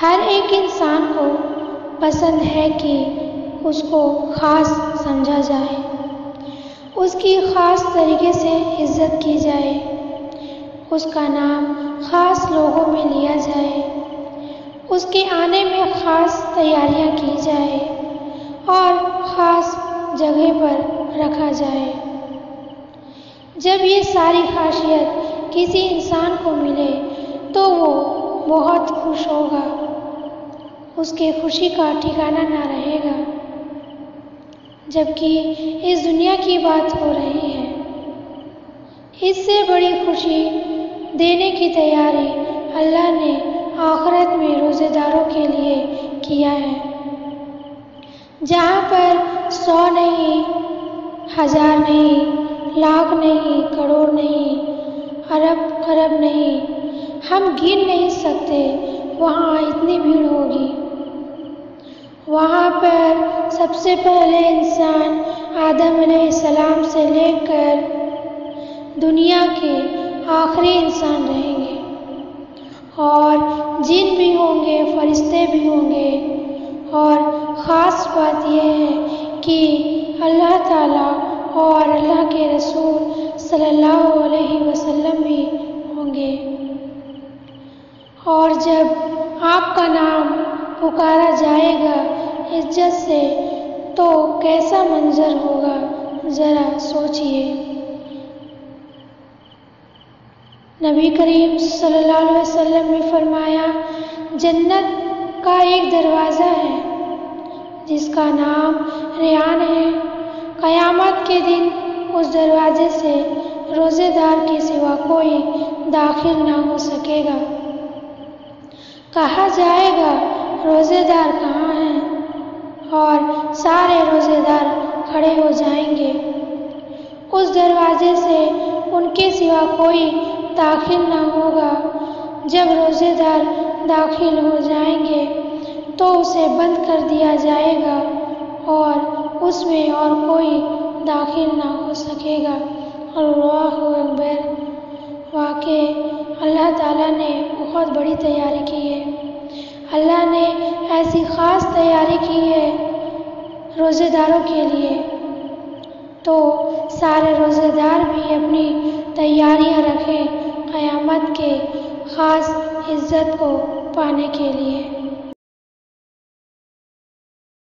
हर एक इंसान को पसंद है कि उसको ख़ास समझा जाए। उसकी ख़ास तरीके से इज़्ज़त की जाए। उसका नाम ख़ास लोगों में लिया जाए। उसके आने में ख़ास तैयारियाँ की जाए और ख़ास जगह पर रखा जाए। जब ये सारी खासियत किसी इंसान को मिले तो वो बहुत खुश होगा। उसके खुशी का ठिकाना ना रहेगा, जबकि इस दुनिया की बात हो रही है। इससे बड़ी खुशी देने की तैयारी अल्लाह ने आखरत में रोज़ेदारों के लिए किया है। जहाँ पर सौ नहीं, हज़ार नहीं, लाख नहीं, करोड़ नहीं, अरब खरब नहीं, हम गिन नहीं सकते, वहाँ इतनी भीड़ होगी। वहाँ पर सबसे पहले इंसान आदम सलाम से लेकर दुनिया के आखिरी इंसान रहेंगे। और जिन भी होंगे, फरिश्ते भी होंगे। और ख़ास बात यह है कि अल्लाह ताला और अल्लाह के रसूल सल्लल्लाहु अलैहि वसल्लम भी होंगे। और जब आपका नाम पुकारा जाएगा इज़्ज़त से तो कैसा मंजर होगा? ज़रा सोचिए। नबी करीम सल्लल्लाहु अलैहि वसल्लम ने फरमाया, जन्नत का एक दरवाज़ा है, जिसका नाम रेहान है। क़यामत के दिन उस दरवाजे से रोज़ेदार के सिवा कोई दाखिल ना हो सकेगा। कहा जाएगा, रोज़ेदार कहाँ हैं? और सारे रोज़ेदार खड़े हो जाएँगे। उस दरवाजे से उनके सिवा कोई दाखिल ना होगा। जब रोज़ेदार दाखिल हो जाएँगे तो उसे बंद कर दिया जाएगा और उसमें और कोई दाखिल ना हो सकेगा। अल्लाह अकबर। वाकई, अल्लाह ताला ने बहुत बड़ी तैयारी की है। अल्लाह ने ऐसी ख़ास तैयारी की है रोज़ेदारों के लिए। तो सारे रोज़ेदार भी अपनी तैयारियाँ रखें क़यामत के ख़ास इज़्ज़त को पाने के लिए।